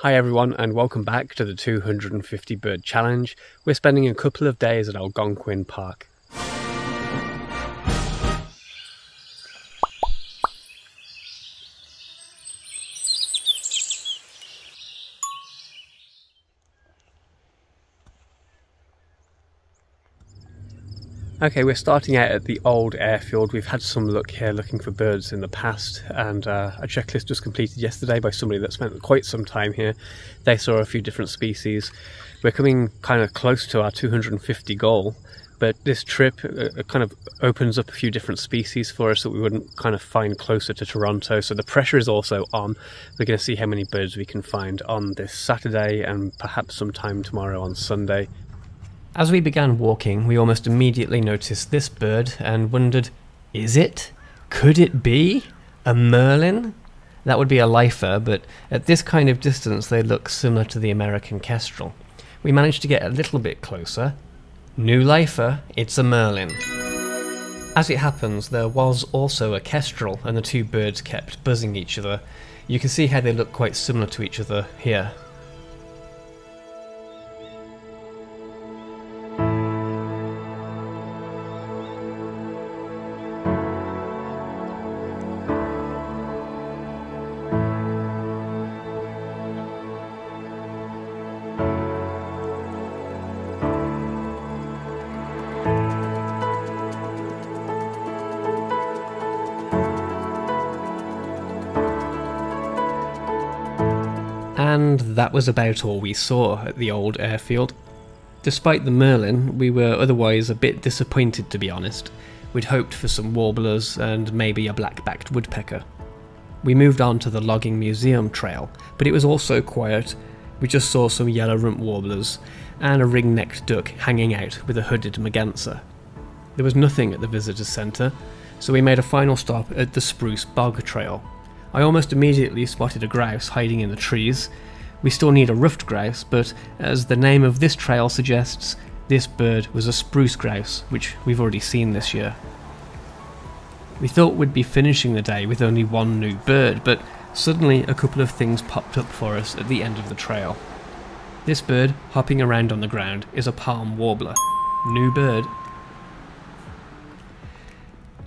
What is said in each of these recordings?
Hi everyone and welcome back to the 250 bird challenge. We're spending a couple of days at Algonquin Park. Okay, we're starting out at the old airfield. We've had some look here looking for birds in the past, and uh, a checklist was completed yesterday by somebody that spent quite some time here. They saw a few different species. We're coming kind of close to our 250 goal, but this trip uh, kind of opens up a few different species for us that we wouldn't kind of find closer to Toronto. So the pressure is also on. We're going to see how many birds we can find on this Saturday and perhaps sometime tomorrow on Sunday. As we began walking, we almost immediately noticed this bird and wondered, is it? Could it be? A merlin? That would be a lifer, but at this kind of distance they look similar to the American kestrel. We managed to get a little bit closer. New lifer, it's a merlin. As it happens, there was also a kestrel, and the two birds kept buzzing each other. You can see how they look quite similar to each other here. And that was about all we saw at the old airfield. Despite the Merlin, we were otherwise a bit disappointed to be honest. We'd hoped for some warblers and maybe a black-backed woodpecker. We moved on to the logging museum trail, but it was also quiet. We just saw some yellow rump warblers and a ring-necked duck hanging out with a hooded merganser. There was nothing at the visitors centre, so we made a final stop at the Spruce Bog Trail. I almost immediately spotted a grouse hiding in the trees. We still need a ruffed grouse, but as the name of this trail suggests, this bird was a spruce grouse, which we've already seen this year. We thought we'd be finishing the day with only one new bird, but suddenly a couple of things popped up for us at the end of the trail. This bird, hopping around on the ground, is a palm warbler. New bird.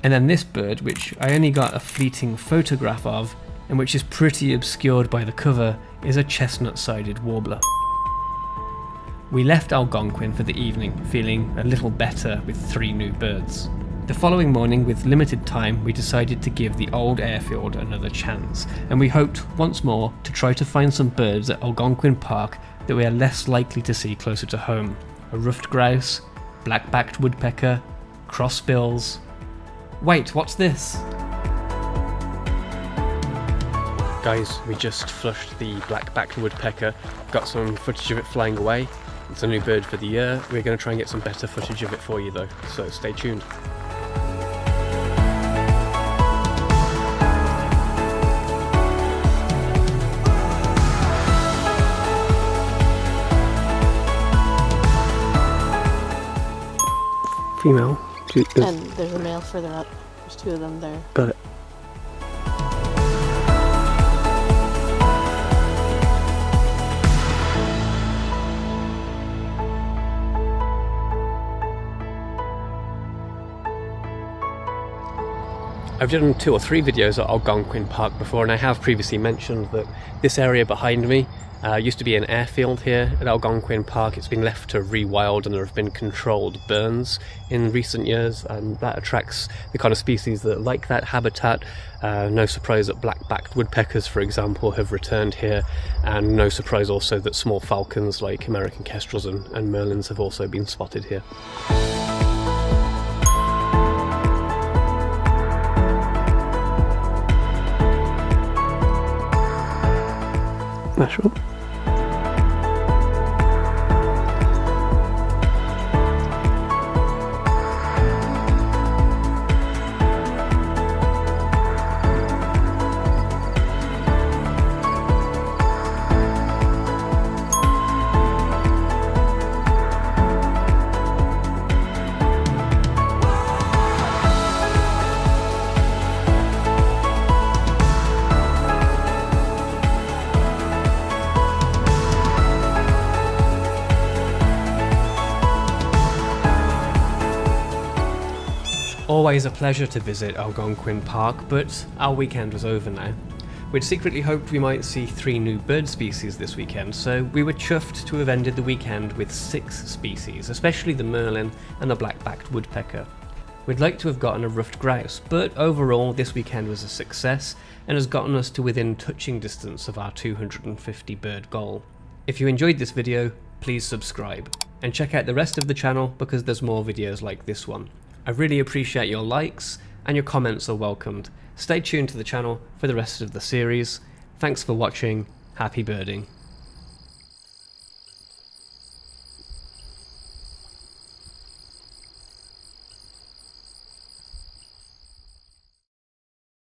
And then this bird, which I only got a fleeting photograph of, and which is pretty obscured by the cover, is a chestnut-sided warbler. We left Algonquin for the evening, feeling a little better with three new birds. The following morning, with limited time, we decided to give the old airfield another chance, and we hoped once more to try to find some birds at Algonquin Park that we are less likely to see closer to home. A ruffed grouse, black-backed woodpecker, crossbills, Wait, what's this? Guys, we just flushed the black-backed woodpecker, got some footage of it flying away. It's a new bird for the year. We're going to try and get some better footage of it for you though, so stay tuned. Female. Uh, and there's a male further up. There's two of them there. Got it. I've done two or three videos at Algonquin Park before, and I have previously mentioned that this area behind me uh, used to be an airfield here at Algonquin Park. It's been left to rewild, and there have been controlled burns in recent years, and that attracts the kind of species that like that habitat. Uh, no surprise that black-backed woodpeckers, for example, have returned here, and no surprise also that small falcons like American kestrels and, and merlins have also been spotted here. Mushroom. Always a pleasure to visit Algonquin Park, but our weekend was over now. We'd secretly hoped we might see three new bird species this weekend, so we were chuffed to have ended the weekend with six species, especially the merlin and the black-backed woodpecker. We'd like to have gotten a ruffed grouse, but overall this weekend was a success and has gotten us to within touching distance of our 250 bird goal. If you enjoyed this video, please subscribe, and check out the rest of the channel because there's more videos like this one. I really appreciate your likes, and your comments are welcomed. Stay tuned to the channel for the rest of the series. Thanks for watching, happy birding.